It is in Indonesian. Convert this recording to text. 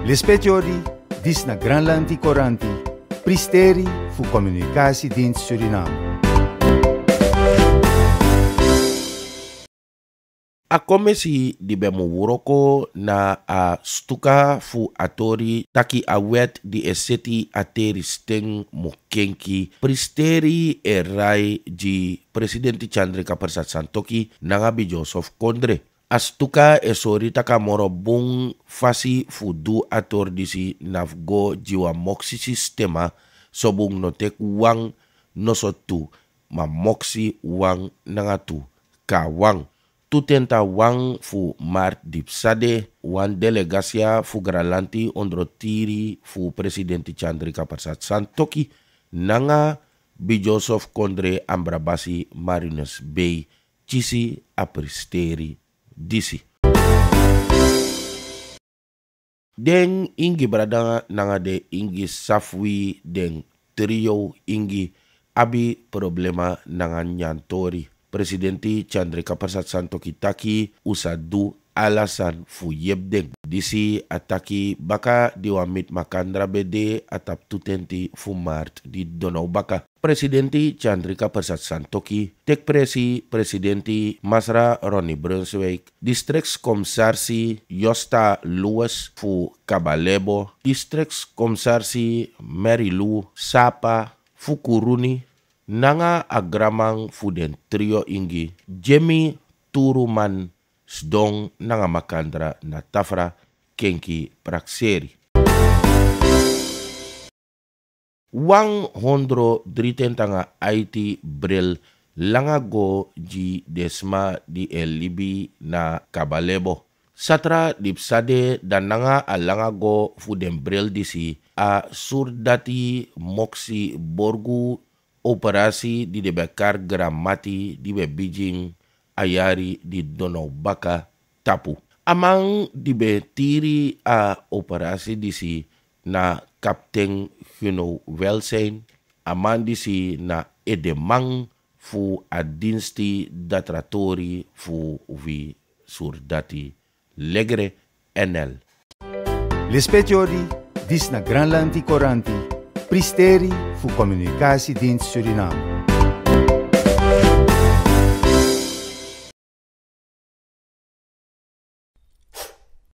Lispetiori, dis na Granlandi Coranti, Pristeri fu Communicatiedienst Suriname. A komisi di be wuroko na a stuka fu atori taki a wet di eseti a teri steng mo kenki pristeri e rai di presidenti Chandrika Persat Santoki bi Joseph Kondre. A stuka e sori taka moro bung fasi fu du ator disi nafgo jiwa moksi sistema sobung notek wang nosotu ma moksi wang nanga tu ka wang tu tenta wang fu Mart Dipsade wan delegasia fu Gralanti ondro tiri fu presidenti Chandrika Persat Santoki nanga bi Joseph Kondre Ambrabasi Marinus Bay Chisi Apristeri Disi. Den ingi brada nanga de ingi safwi den trio ingi abi problema nanga nyantori presidenti Chandrika Persat Santo Kitaki usadu alasan fu yebdeng disi ataki baka diwamit makandra bede atap tutenti fu mart di donau baka. Presidenti Chandrika Persat Santoki tek presi presidenti Masra Ronnie Brunswick districts komsarsi Josta Lewis fu Kabalebo districts komsarsi Mary Lou Sapa fu Kuruni nanga agramang fuden trio ingi jemi turuman sdong nanga makandra na tafra kenki prakseri. Wang hondro driten tanga IT bril langa go ji desma di elibi na kabalebo. Satra dipsade dan nanga alanga go fuden bril disi a surdati moksi borgu operasi di de bekar gramati di be bijing ayari di dono baka tapu. Amang di be tiri a operasi di si na kapten Huno Welsen, amang di si na edemang fu adinsti datratori fu vi surdati legre enel. Lispetiori, dis na Granlandi Coranti, Pristeri fu Communicatiedienst Suriname.